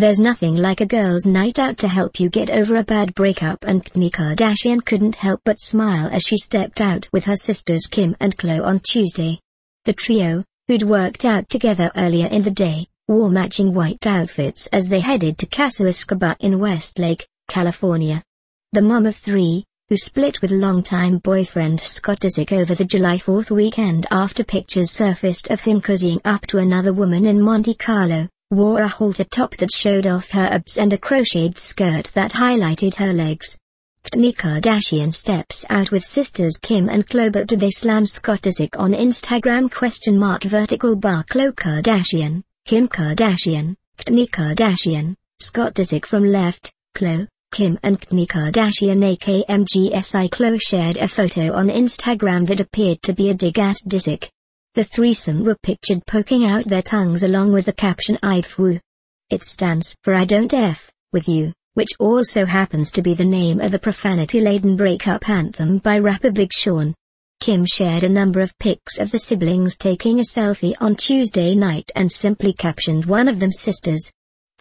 There's nothing like a girl's night out to help you get over a bad breakup and Kourtney Kardashian couldn't help but smile as she stepped out with her sisters Kim and Khloe on Tuesday. The trio, who'd worked out together earlier in the day, wore matching white outfits as they headed to Casa Escobar in Westlake, California. The mom of three, who split with longtime boyfriend Scott Disick over the July 4th weekend after pictures surfaced of him cozying up to another woman in Monte Carlo, wore a halter top that showed off her abs and a crocheted skirt that highlighted her legs. Kourtney Kardashian steps out with sisters Kim and Khloe but did they slam Scott Disick on Instagram question mark vertical bar Khloe Kardashian, Kim Kardashian, Kourtney Kardashian, Scott Disick from left, Khloe, Kim and Kourtney Kardashian aka MGSI Khloe shared a photo on Instagram that appeared to be a dig at Disick. The threesome were pictured poking out their tongues along with the caption IFWU. It stands for I don't F, with you, which also happens to be the name of the profanity-laden breakup anthem by rapper Big Sean. Kim shared a number of pics of the siblings taking a selfie on Tuesday night and simply captioned one of them sisters.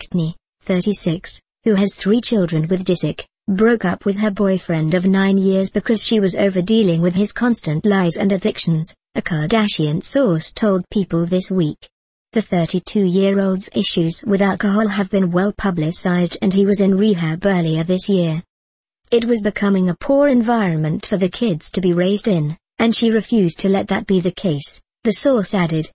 Kourtney, 36, who has three children with Disick, broke up with her boyfriend of nine years because she was over dealing with his constant lies and addictions, a Kardashian source told People this week. The 32-year-old's issues with alcohol have been well publicized and he was in rehab earlier this year. It was becoming a poor environment for the kids to be raised in, and she refused to let that be the case, the source added.